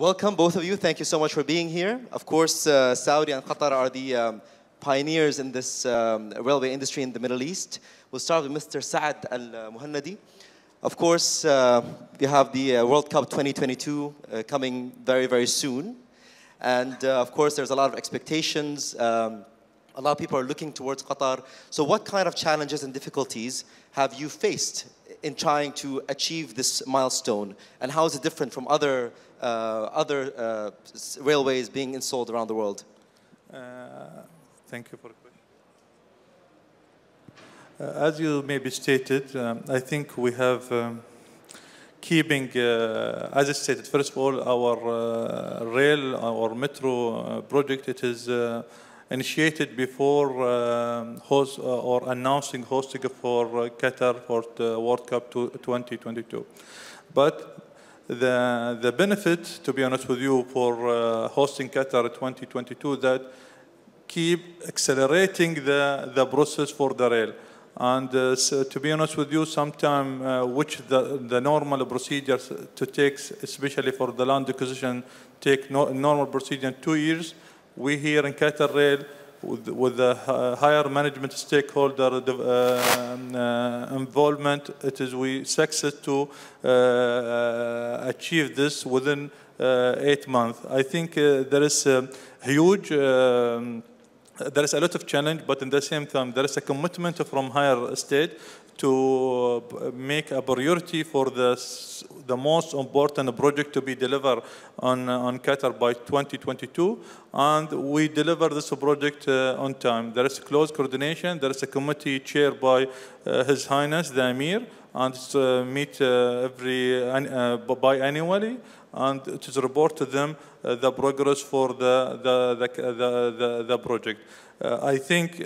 Welcome, both of you. Thank you so much for being here. Of course, uh, Saudi and Qatar are the um, pioneers in this um, railway industry in the Middle East. We'll start with Mr. Saad Al Muhannadi. Of course, uh, we have the uh, World Cup 2022 uh, coming very, very soon. And uh, of course, there's a lot of expectations. Um, a lot of people are looking towards Qatar. So, what kind of challenges and difficulties have you faced in trying to achieve this milestone? And how is it different from other, other uh, railways being installed around the world? Uh, Thank you for the question. Uh, As you maybe stated, um, I think we have um, keeping, uh, as I stated, first of all, our uh, rail, our metro uh, project, it is uh, initiated before host, uh, or announcing hosting for uh, Qatar for the World Cup to 2022. But the, the benefit, to be honest with you, for uh, hosting Qatar 2022, that keep accelerating the, the process for the rail. And uh, so to be honest with you, sometime uh, which the, the normal procedures to take, especially for the land acquisition, take no, normal procedure two years. We here in Qatar Rail, with, with the hi- higher management stakeholder uh, uh, involvement, it is we success to uh, uh, achieve this within uh, eight months. I think uh, there is a huge um, there is a lot of challenge, but in the same time, there is a commitment from higher state to uh, make a priority for the, the most important project to be delivered on, uh, on Qatar by 2022. And we deliver this project uh, on time. There is close coordination. There is a committee chaired by uh, His Highness, the Emir, and uh, meet uh, every, an- biannually and it is report to them the progress for the, the, the, the, the, the project. I think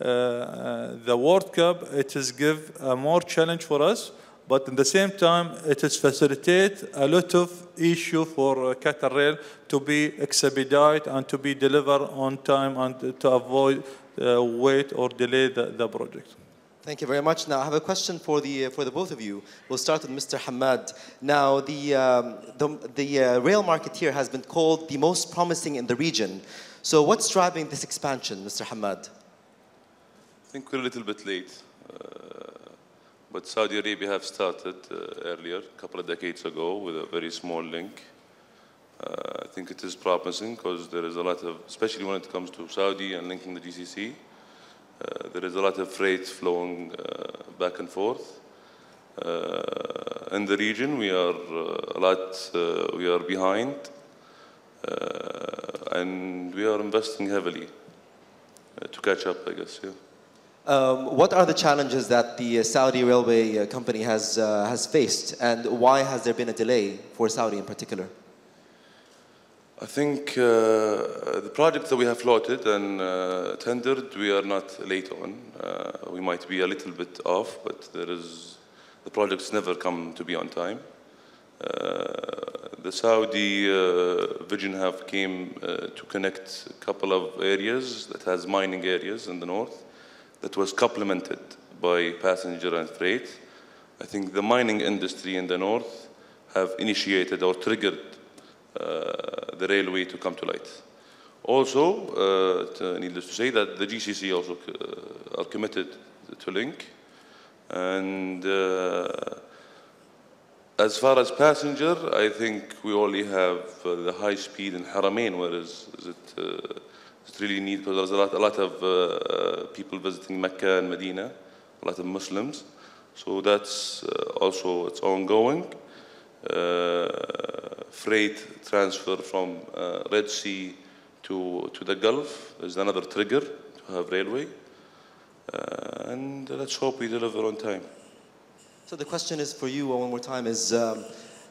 the World Cup, it is give a more challenge for us, but at the same time, it is facilitate a lot of issue for uh, Qatar Rail to be expedite and to be delivered on time and to avoid uh, wait or delay the, the project. Thank you very much. Now, I have a question for the, for the both of you. We'll start with Mr. Hamad. Now, the, um, the, the uh, rail market here has been called the most promising in the region. So, what's driving this expansion, Mr. Hamad? I think we're a little bit late. Uh, but Saudi Arabia have started uh, earlier, a couple of decades ago, with a very small link. Uh, I think it is promising because there is a lot of, especially when it comes to Saudi and linking the GCC, uh, there is a lot of freight flowing uh, back and forth. Uh, in the region, we are a lot, we are behind, and we are investing heavily to catch up, I guess. Yeah. Um, what are the challenges that the uh, Saudi railway uh, company has, uh, has faced, and why has there been a delay for Saudi in particular? I think uh, the projects that we have floated and uh, tendered, we are not late on. Uh, we might be a little bit off, but there is the projects never come to be on time. The Saudi vision have came to connect a couple of areas that has mining areas in the north that was complemented by passenger and freight. I think the mining industry in the north have initiated or triggered uh, the railway to come to light. Also, uh, needless to say, that the GCC also uh, are committed to link. And uh, as far as passenger, I think we only have uh, the high speed in Haramain, whereas is it, uh, is it really neat because there's a lot, a lot of uh, people visiting Mecca and Medina, a lot of Muslims. So that's uh, also, it's ongoing. Uh, freight transfer from uh, Red Sea to, to the Gulf is another trigger to have railway. Uh, and let's hope we deliver on time. So the question is for you one more time is um,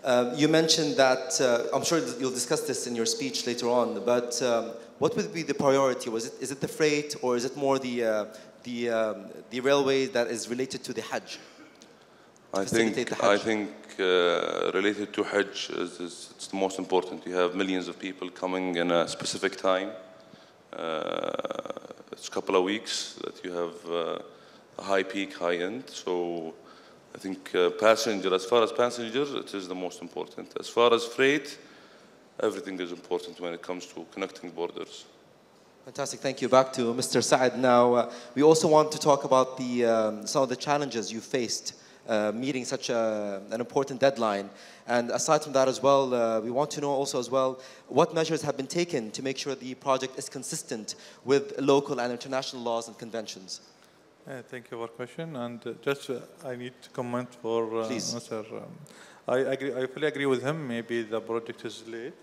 uh, you mentioned that uh, I'm sure you'll discuss this in your speech later on, but um, what would be the priority? Was it is it the freight or is it more the uh, the um, the railway that is related to the Hajj? I think, I think uh, related to Hajj is, is it's the most important. You have millions of people coming in a specific time. Uh, it's a couple of weeks that you have uh, a high peak, high end. So I think uh, passenger, as far as passenger, it is the most important. As far as freight, everything is important when it comes to connecting borders. Fantastic, thank you. Back to Mr. Saad now. Uh, we also want to talk about the, um, some of the challenges you faced uh, meeting such a, an important deadline. And aside from that as well, uh, we want to know also as well what measures have been taken to make sure the project is consistent with local and international laws and conventions. Uh, thank you for question. And uh, just uh, I need to comment for uh. Mr. Um, I agree. I fully agree with him. Maybe the project is late,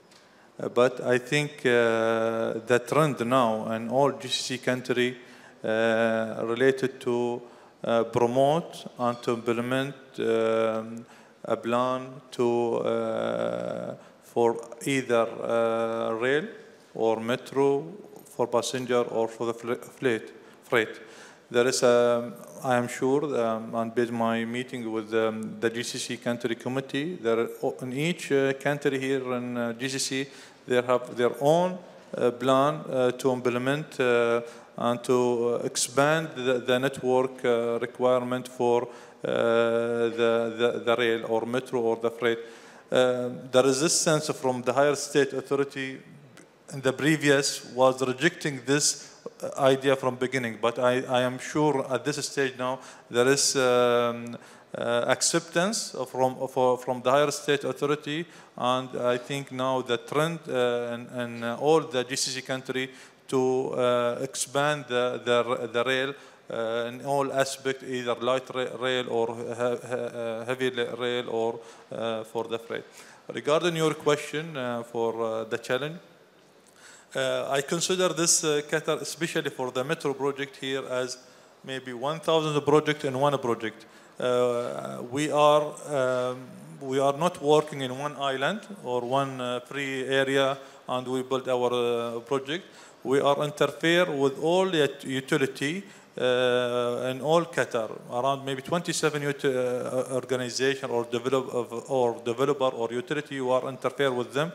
uh, but I think uh, the trend now in all GCC country uh, related to uh, promote and to implement um, a plan to uh, for either uh, rail or metro for passenger or for the fl- freight. There is a, I am sure, um, and based my meeting with um, the GCC country committee, there in each uh, country here in uh, GCC, they have their own uh, plan uh, to implement uh, and to uh, expand the, the network requirement for the, the, the rail or metro or the freight. The resistance from the higher state authority in the previous was rejecting this idea from beginning, but I, I am sure at this stage now there is um, uh, acceptance from, of, from the higher state authority, and I think now the trend uh, in, in uh, all the GCC country to uh, expand the, the, the rail uh, in all aspects, either light rail or uh, heavy rail or uh, for the freight. Regarding your question uh, for uh, the challenge, uh, I consider this uh, Qatar, especially for the metro project here, as maybe 1,000 project in one project. Uh, we are um, we are not working in one island or one uh, free area, and we build our uh, project. We are interfere with all the utility uh, in all Qatar, around maybe 27 ut- uh, organization or develop or developer or utility. You are interfere with them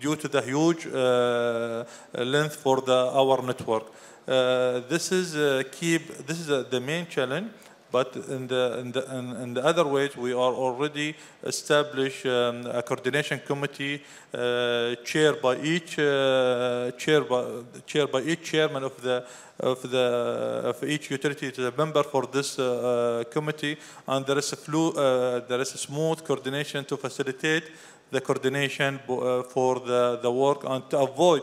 due to the huge uh, length for the our network. Uh, this is uh, keep this is uh, the main challenge. But in the, in, the, in, in the other ways, we are already established um, a coordination committee uh, chaired by each uh, chair by, chaired by each chairman of the of the of each utility to the member for this committee, and there is a flu, there is a smooth coordination to facilitate the coordination uh, for the, the work and to avoid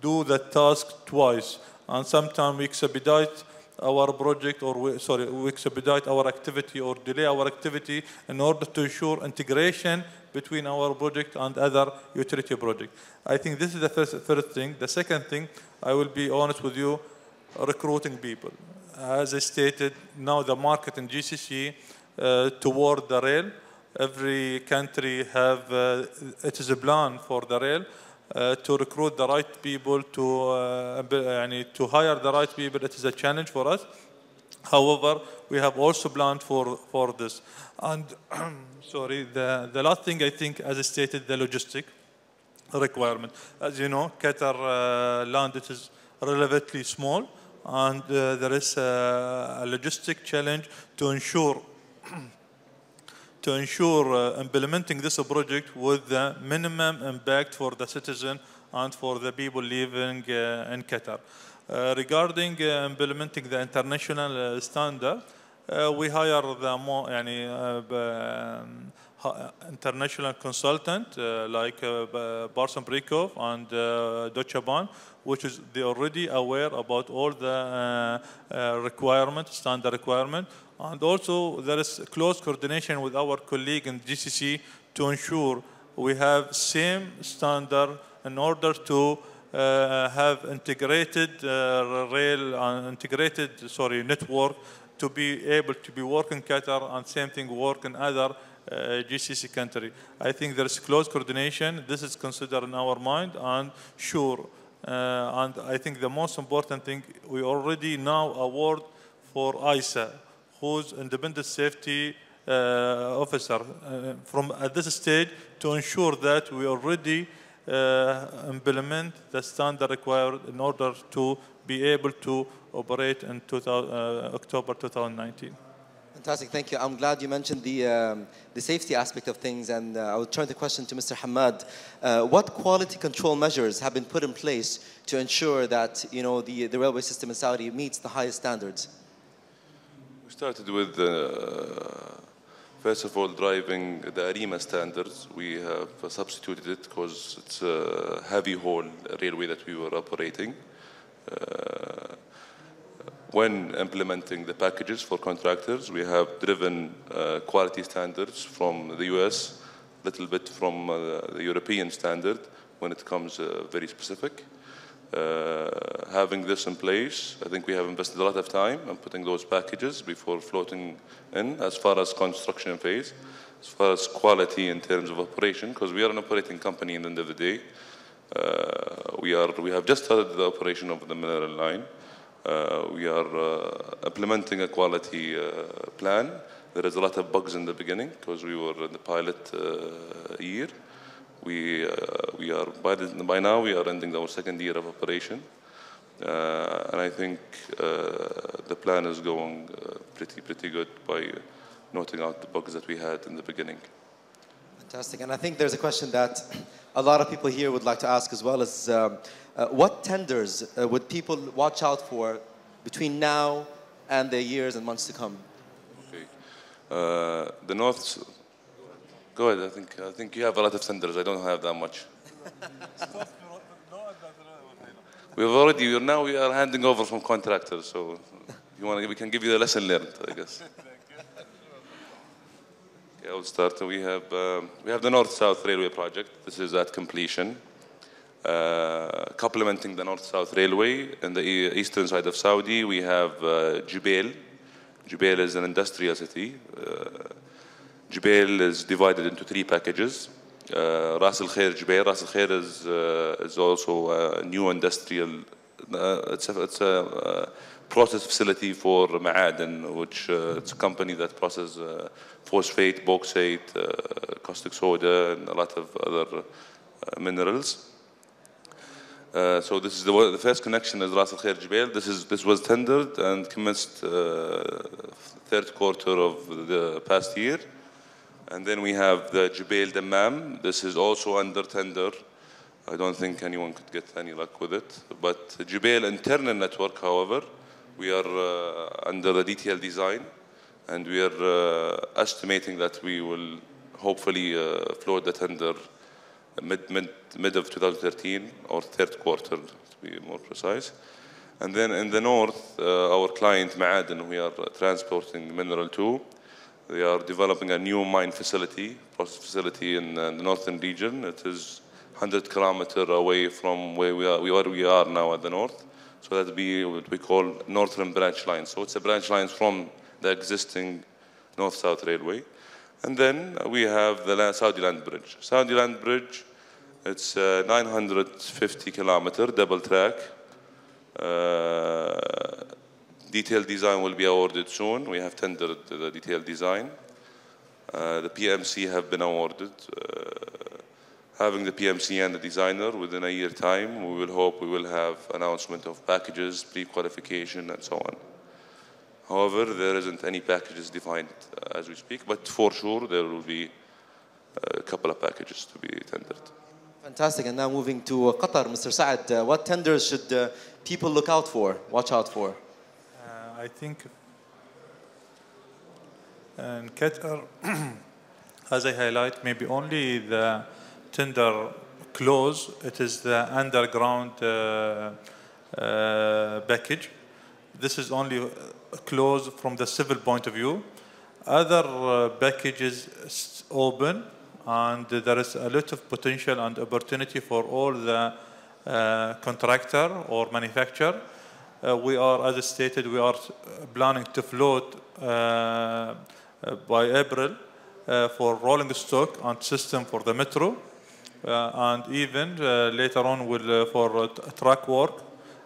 do the task twice. And sometimes we expedite our project or we, sorry, we expedite our activity or delay our activity in order to ensure integration between our project and other utility project. I think this is the first, first thing. The second thing, I will be honest with you, recruiting people. As I stated, now the market in GCC uh, toward the rail, every country have uh, it is a plan for the rail uh, to recruit the right people to uh, to hire the right people. It is a challenge for us. However, we have also planned for for this. And sorry, the the last thing I think, as I stated, the logistic requirement. As you know, Qatar uh, land it is relatively small, and uh, there is a, a logistic challenge to ensure to ensure uh, implementing this project with the minimum impact for the citizen and for the people living uh, in Qatar. Uh, regarding uh, implementing the international uh, standard, uh, we hire the more, yani, um, international consultant like Parsons Brinckerhoff and Deutsche Bahn, which is they already aware about all the requirement, standard requirement, and also there is close coordination with our colleague in GCC to ensure we have same standard in order to uh, have integrated uh, rail and integrated sorry network to be able to be work in Qatar and same thing work in other uh, GCC country. I think there is close coordination. This is considered in our mind and sure. Uh, and I think the most important thing we already now award for ISA, who's independent safety uh, officer uh, from at this stage to ensure that we already uh, implement the standard required in order to be able to operate in 2000, uh, October 2019. Fantastic, thank you. I'm glad you mentioned the, um, the safety aspect of things, and uh, I will turn the question to Mr. Hamad. Uh, what quality control measures have been put in place to ensure that you know, the, the railway system in Saudi meets the highest standards? Started with, uh, first of all, driving the AREMA standards. We have substituted it because it's a heavy haul railway that we were operating. Uh, when implementing the packages for contractors, we have driven uh, quality standards from the US, a little bit from uh, the European standard when it comes uh, very specific. Uh, having this in place, I think we have invested a lot of time in putting those packages before floating in as far as construction phase, as far as quality in terms of operation, because we are an operating company in the end of the day. Uh, we, are, we have just started the operation of the mineral line. Uh, we are uh, implementing a quality uh, plan. There is a lot of bugs in the beginning because we were in the pilot uh, year. We, uh, we are, by, the, by now, we are ending our second year of operation. Uh, and I think the plan is going pretty, pretty good by noting out the bugs that we had in the beginning. Fantastic. And I think there's a question that a lot of people here would like to ask as well is um, uh, what tenders uh, would people watch out for between now and the years and months to come? Okay. Uh, the North, go ahead. I think, I think you have a lot of tenders. I don't have that much. We've already, we're now we are handing over from contractors, so you want to, we can give you the lesson learned, I guess. Okay, I'll start. We have, um, we have the North-South Railway project. This is at completion. Uh, complementing the North-South Railway in the eastern side of Saudi, we have uh, Jubail. Jubail is an industrial city. Uh, Jubail is divided into three packages. Uh, Ras Al Khair Jubail. Ras Al Khair is, uh, is also a new industrial, uh, it's a, it's a uh, process facility for Ma'aden, which uh, it's a company that processes uh, phosphate, bauxite, caustic soda, and a lot of other minerals. So this is the, the first connection is Ras Al Khair Jubail. This is this was tendered and commenced third quarter of the past year. And then we have the Jubail Dammam. This is also under tender. I don't think anyone could get any luck with it. But Jubail internal network, however, we are uh, under the detailed design, and we are uh, estimating that we will hopefully uh, float the tender mid, mid, mid of 2013 or third quarter, to be more precise. And then in the north, uh, our client Ma'aden, we are transporting mineral to. They are developing a new mine facility, process facility in uh, the northern region. It is 100 kilometer away from where we are, where we are now at the north. So that would be what we call northern branch line. So it's a branch line from the existing north-south railway. And then we have the Saudi Land Bridge. Saudi Land Bridge, it's uh, 950 kilometer double track. Uh, detailed design will be awarded soon. We have tendered the detailed design. Uh, the PMC have been awarded. Uh, having the PMC and the designer within a year time, we will hope we will have announcement of packages, pre-qualification, and so on. However, there isn't any packages defined uh, as we speak, but for sure there will be a couple of packages to be tendered. Fantastic. And now moving to uh, Qatar, Mr. Saad, uh, what tenders should uh, people look out for, watch out for? Uh, I think in Qatar, as I highlight, maybe only the tender close, it is the underground uh, uh, package. This is only close from the civil point of view. Other uh, packages open, and there is a lot of potential and opportunity for all the uh, contractor or manufacturer. Uh, we are, as stated, we are planning to float uh, by April for rolling stock and system for the metro. and even later on will, for track work,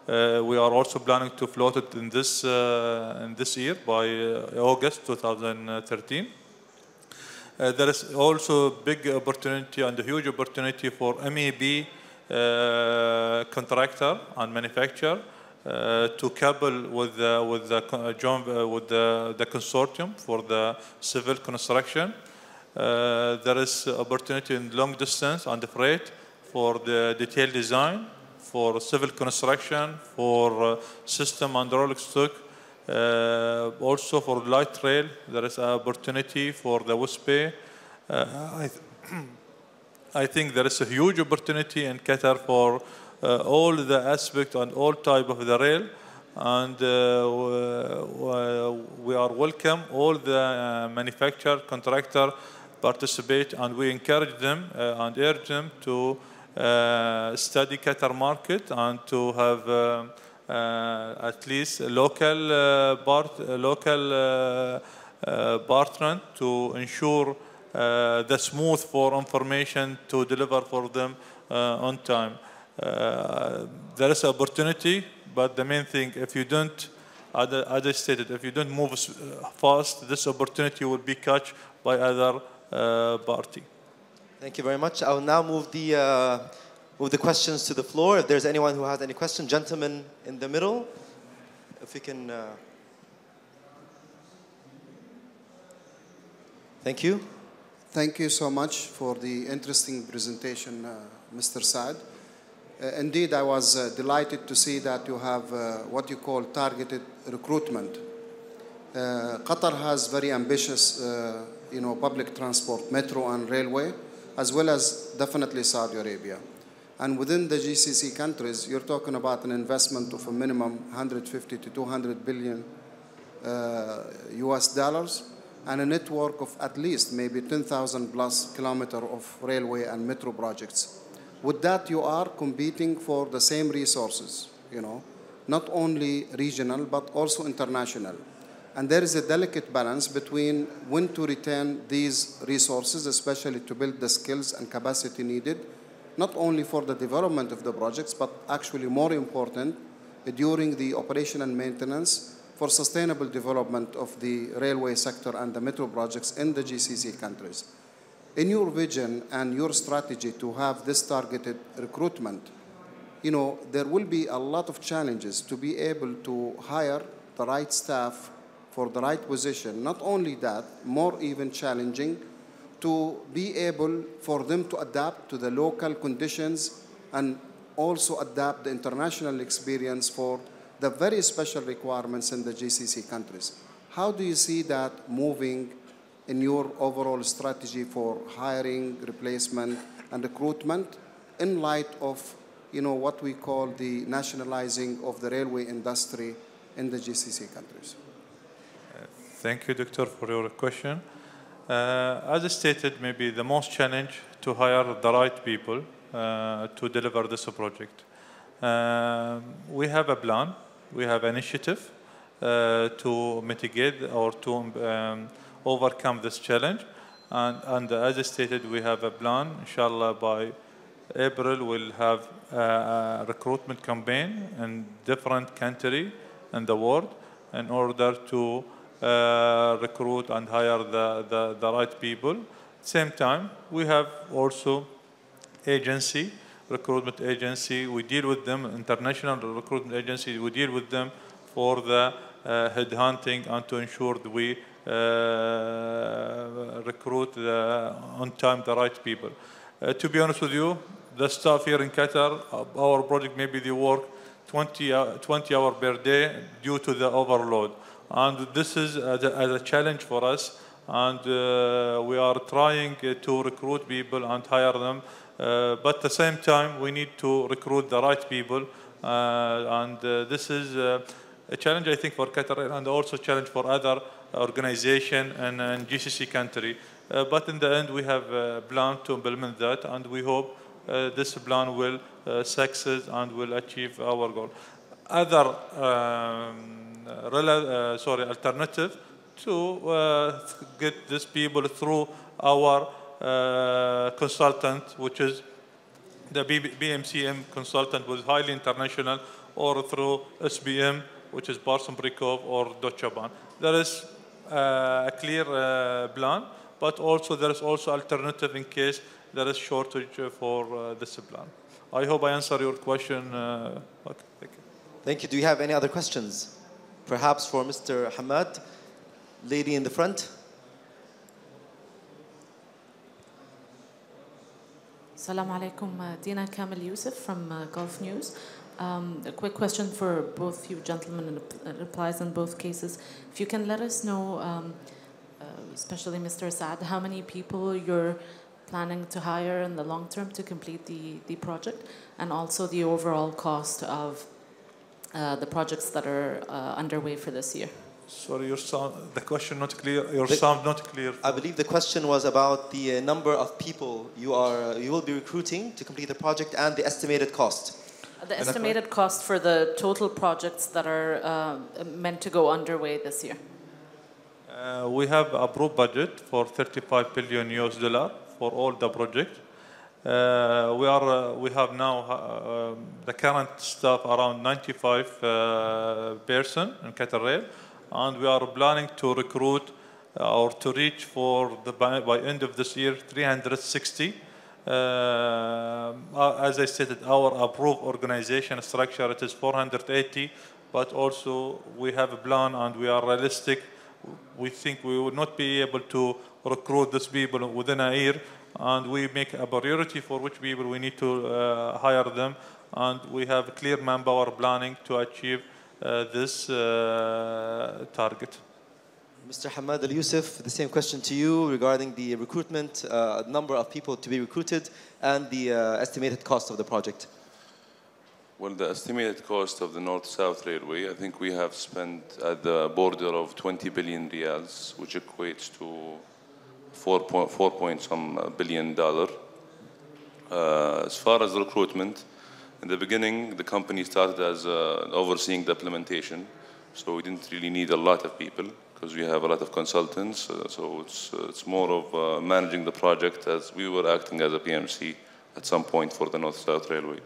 uh, we are also planning to float it in this uh, in this year by uh, August 2013. Uh, there is also a big opportunity and a huge opportunity for MEP uh, contractor and manufacturer uh, to couple with the, with the, uh, joint, uh, with the, the consortium for the civil construction. Uh, there is opportunity in long distance and freight for the detailed design, for civil construction, for uh, system and rolling stock. Uh, also for light rail, there is an opportunity for the West Bay. Uh, I, th- I think there is a huge opportunity in Qatar for uh, all the aspect and all type of the rail, and uh, we are welcome all the uh, manufacturer, contractor participate, and we encourage them uh, and urge them to uh, study Qatar market and to have. Uh, uh, at least a local uh, part, local uh, uh, partner to ensure uh, the smooth for information to deliver for them uh, on time. Uh, there is opportunity, but the main thing, if you don't, as I- stated, if you don't move uh, fast, this opportunity will be catch by other uh, party. Thank you very much. I will now move the, uh, move the questions to the floor. If there's anyone who has any question, gentlemen in the middle, if we can. Uh... Thank you. Thank you so much for the interesting presentation, uh, Mr. Saad. Uh, indeed, I was uh, delighted to see that you have uh, what you call targeted recruitment. Qatar has very ambitious, you know, public transport, metro and railway, as well as definitely Saudi Arabia. And within the GCC countries, you're talking about an investment of a minimum 150 to 200 billion uh, US dollars and a network of at least maybe 10,000 plus kilometer of railway and metro projects. With that, you are competing for the same resources, you know, not only regional but also international. And there is a delicate balance between when to retain these resources, especially to build the skills and capacity needed, not only for the development of the projects, but actually more important, during the operation and maintenance for sustainable development of the railway sector and the metro projects in the GCC countries. In your vision and your strategy to have this targeted recruitment, you know, there will be a lot of challenges to be able to hire the right staff for the right position. Not only that, more even challenging to be able for them to adapt to the local conditions and also adapt the international experience for the very special requirements in the GCC countries. How do you see that moving in your overall strategy for hiring, replacement, and recruitment in light of you know, what we call the nationalizing of the railway industry in the GCC countries? Thank you, Doctor, for your question. Uh, as I stated, maybe the most challenge to hire the right people uh, to deliver this project. Um, we have a plan, we have initiative uh, to mitigate or to um, overcome this challenge. And, and as I stated, we have a plan. Inshallah, by April, we'll have a, recruitment campaign in different country in the world in order to uh, recruit and hire the, the, the right people. Same time, we have also agency, recruitment agency. We deal with them, international recruitment agency. We deal with them for the uh, headhunting and to ensure that we recruit the, on time the right people. Uh, to be honest with you, the staff here in Qatar, uh, our project maybe they work 20, uh, 20 hours per day due to the overload. And this is as a, a challenge for us. And uh, we are trying uh, to recruit people and hire them. Uh, but at the same time, we need to recruit the right people. Uh, and uh, this is uh, a challenge, I think, for Qatar and also a challenge for other organization and, and GCC country. Uh, but in the end, we have a plan to implement that, and we hope uh, this plan will uh, succeed and will achieve our goal. Other um, uh, sorry, alternative to uh, get these people through our uh, consultant, which is the B- BMCM consultant, was highly international, or through SBM, which is Parsons Brinckerhoff or Deutsche Bahn. There is uh, a clear uh, plan, but also there is also alternative in case there is shortage uh, for uh, this plan. I hope I answer your question. Uh, okay, thank you. Thank you. Do you have any other questions? Perhaps for Mr. Hamad, lady in the front. Assalamu alaikum. Uh, Dina Kamil Yusuf from uh, Gulf News. Um, a quick question for both you gentlemen and it replies in both cases. If you can let us know, um, uh, especially Mr. Saad, how many people you're planning to hire in the long term to complete the, the project, and also the overall cost of uh, the projects that are uh, underway for this year. Sorry, your sound, the question not clear. Your The- sound not clear. I believe the question was about the uh, number of people you are you will be recruiting to complete the project and the estimated cost. The estimated cost for the total projects that are uh, meant to go underway this year. Uh, we have approved budget for 35 billion US dollar for all the project. Uh, we are uh, we have now uh, um, the current staff around 95 uh, person in Qatar Rail, and we are planning to recruit or to reach for the by, by end of this year 360. Uh, as I stated, our approved organization structure it is 480, but also we have a plan and we are realistic we think we will not be able to recruit these people within a year, and we make a priority for which people we need to uh, hire them, and we have clear manpower planning to achieve uh, this uh, target. Mr. Hamad Al Yousef, the same question to you regarding the recruitment, uh, number of people to be recruited, and the uh, estimated cost of the project. Well, the estimated cost of the North-South Railway, I think we have spent at the border of 20 billion riyals, which equates to 4 point, 4 point some uh, billion dollar. Uh, as far as recruitment, in the beginning, the company started as uh, overseeing the implementation, so we didn't really need a lot of people because we have a lot of consultants. Uh, so it's uh, it's more of uh, managing the project as we were acting as a PMC at some point for the North-South Railway.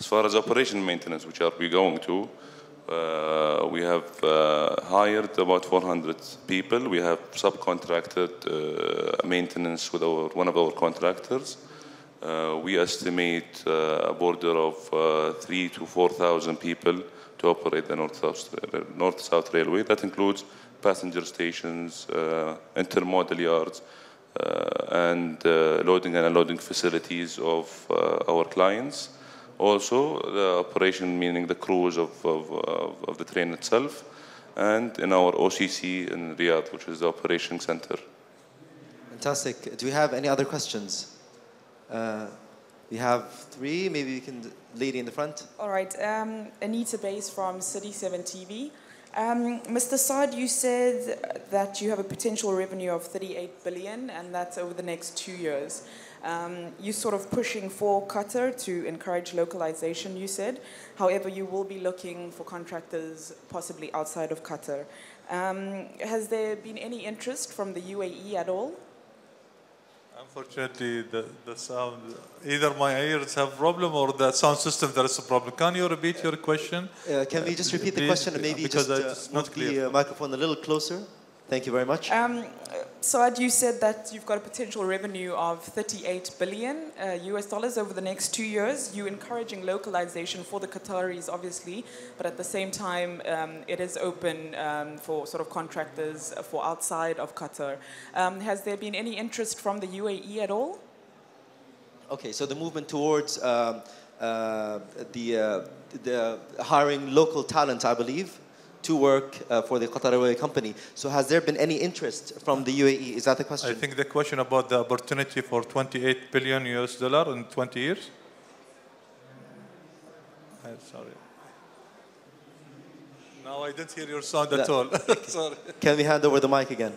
As far as operation maintenance, which are we going to, uh, we have uh, hired about 400 people. We have subcontracted uh, maintenance with our, one of our contractors. We estimate a border of three to 4,000 people to operate the North-South North Railway. That includes passenger stations, uh, intermodal yards, uh, and uh, loading and unloading facilities of uh, our clients. Also, the operation, meaning the crews of, of, of, of the train itself, and in our OCC in Riyadh, which is the operation center. Fantastic. Do we have any other questions? Uh, we have three. Maybe we can, lady in the front. All right, um, Anita Bays from City 7 TV. Um, Mr. Saad, you said that you have a potential revenue of 38 billion, and that's over the next two years. Um, you're sort of pushing for Qatar to encourage localization, you said. However, you will be looking for contractors possibly outside of Qatar. Um, has there been any interest from the UAE at all? Unfortunately, the, the sound, either my ears have problem or the sound system there is a problem. Can you repeat your question? Uh, can we just repeat the question and maybe because just uh, move the uh, microphone a little closer? Thank you very much. Um, Saad, you said that you've got a potential revenue of 38 billion uh, US dollars over the next two years. You're encouraging localization for the Qataris, obviously, but at the same time, um, it is open um, for sort of contractors for outside of Qatar. Um, has there been any interest from the UAE at all? Okay, so the movement towards um, uh, the, uh, the hiring local talent, I believe, to work uh, for the Qatar Railways company. So has there been any interest from the UAE? Is that the question? I think the question about the opportunity for 28 billion US dollar in 20 years. Uh, sorry. No, I didn't hear your sound at all. sorry. Can we hand over the mic again?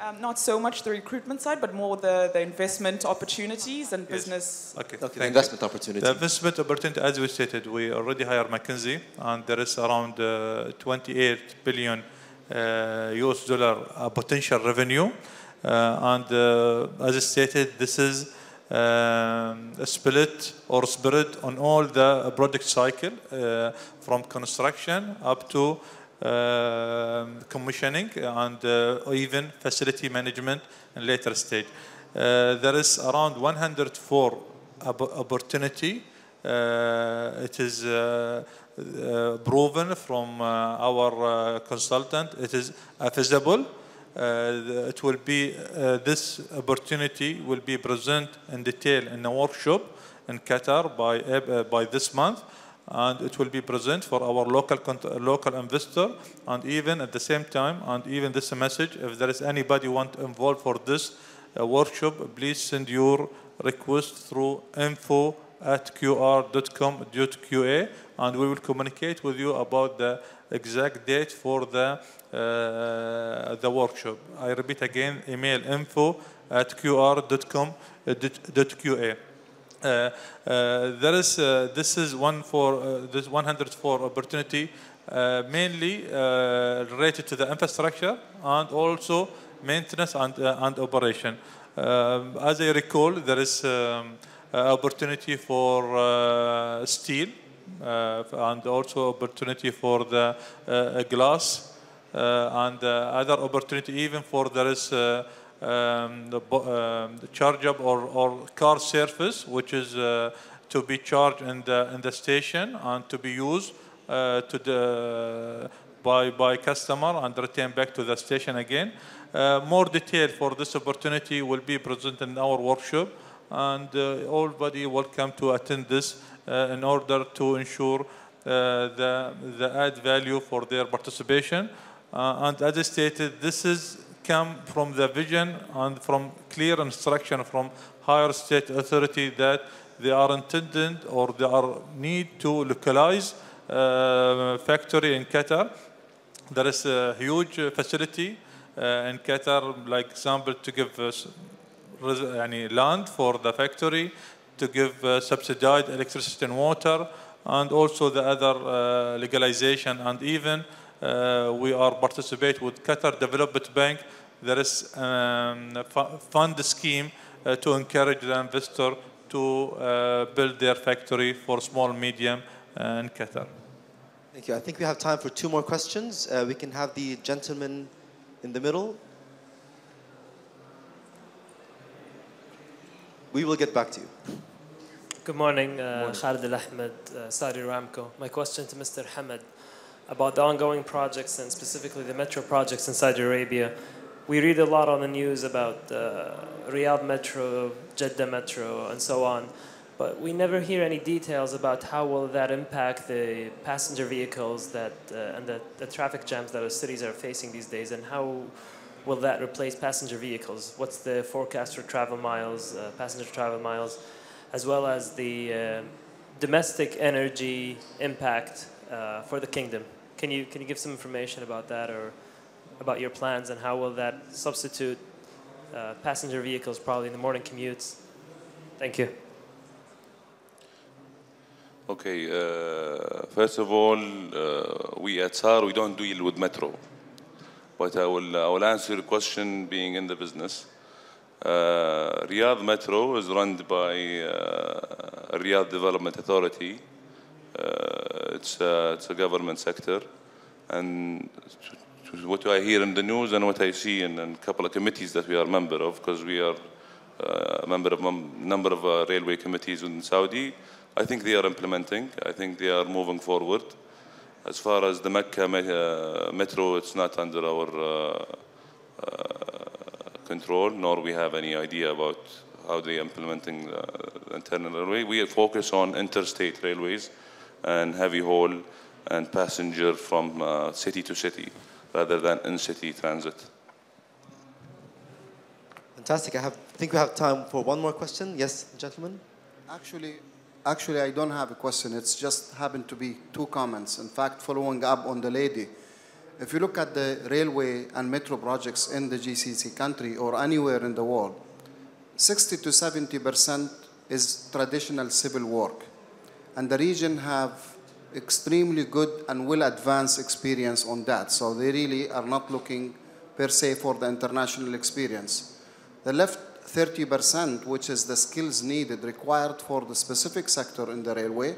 Um, not so much the recruitment side, but more the, the investment opportunities and Yes. business. Okay, Okay, the investment opportunity. The investment opportunity, as we stated, we already hired McKinsey, and there is around uh, 28 billion uh, US dollar uh, potential revenue. Uh, and uh, as I stated, this is um, a split or spread on all the project cycle, uh, from construction up to commissioning and uh, even facility management in later stage. Uh, there is around 104 opportunity Uh, it is proven from our consultant. It is feasible. Uh, it will be uh, this opportunity will be present in detail in a workshop in Qatar by uh, by this month, and it will be present for our local local investor, and even at the same time, and even this message. If there is anybody want involved for this uh, workshop, please send your request through info at qr.com.qa, and we will communicate with you about the exact date for the uh, the workshop. I repeat again, email info at qr.com.qa. Uh, uh, there is uh, this is one for this 104 opportunity mainly related to the infrastructure and also maintenance and, and operation. Um, as I recall, there is um, opportunity for steel uh, and also opportunity for the uh, glass uh, and other opportunity even for there is um, the, um, the charge up or, or car service which is uh, to be charged in the in the station and to be used uh, to the by by customer and return back to the station again. Uh, more detail for this opportunity will be present in our workshop and uh, everybody welcome to attend this uh, in order to ensure uh, the, the add value for their participation. Uh, and as I stated, this is come from the vision and from clear instruction from higher state authority that they are intended or they are need to localize uh, factory in Qatar. There is a huge facility uh, in Qatar, like example, to give us any land for the factory, to give uh, subsidized electricity and water, and also the other uh, legalization, and even we are participate with Qatar Development Bank. There is um, a fu- fund scheme uh, to encourage the investor to uh, build their factory for small, medium uh, in Qatar. Thank you. I think we have time for two more questions. Uh, we can have the gentleman in the middle. We will get back to you. Good morning, uh, Khalid Al Ahmed, uh, Saudi Aramco. My question to Mr. Hamad about the ongoing projects and specifically the metro projects in Saudi Arabia. We read a lot on the news about uh, Riyadh Metro, Jeddah Metro, and so on, but we never hear any details about how will that impact the passenger vehicles that uh, and the, the traffic jams that our cities are facing these days, and how will that replace passenger vehicles? What's the forecast for travel miles, uh, passenger travel miles? as well as the uh, domestic energy impact uh, for the kingdom. Can you, can you give some information about that or about your plans and how will that substitute uh, passenger vehicles probably in the morning commutes? Thank you. Okay, uh, first of all, uh, we at SAR, we don't deal with metro. But I will, I will answer your question being in the business. Uh, Riyadh Metro is run by uh, Riyadh Development Authority. Uh, it's, uh, it's a government sector. And what I hear in the news and what I see in a couple of committees that we are a member of, because we are uh, a member of a number of uh, railway committees in Saudi, I think they are implementing. I think they are moving forward. As far as the Mecca me- uh, metro, it's not under our uh, uh, control, nor we have any idea about how they are implementing the internal railway. We focus on interstate railways and heavy haul and passenger from uh, city to city rather than in-city transit. Fantastic. I have, think we have time for one more question. Yes, gentlemen? Actually, actually, I don't have a question. It's just happened to be two comments. In fact, following up on the lady, if you look at the railway and metro projects in the GCC country or anywhere in the world, 60 to 70 percent is traditional civil work, and the region have extremely good and well advanced experience on that. So they really are not looking per se for the international experience. The left 30%, which is the skills needed required for the specific sector in the railway,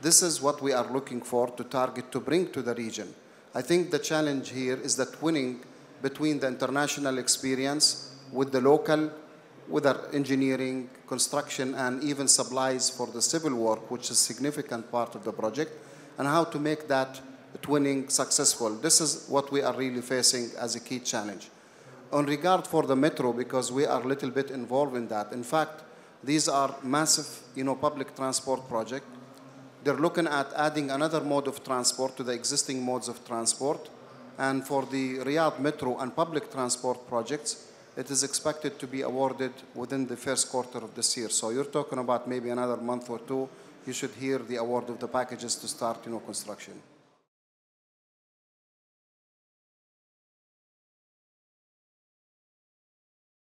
this is what we are looking for to target to bring to the region. I think the challenge here is that winning between the international experience with the local whether engineering, construction, and even supplies for the civil work, which is a significant part of the project, and how to make that twinning successful. This is what we are really facing as a key challenge. On regard for the metro, because we are a little bit involved in that. In fact, these are massive, you know, public transport projects. They're looking at adding another mode of transport to the existing modes of transport. And for the Riyadh Metro and public transport projects, it is expected to be awarded within the first quarter of this year. So you're talking about maybe another month or two, you should hear the award of the packages to start, you know, construction.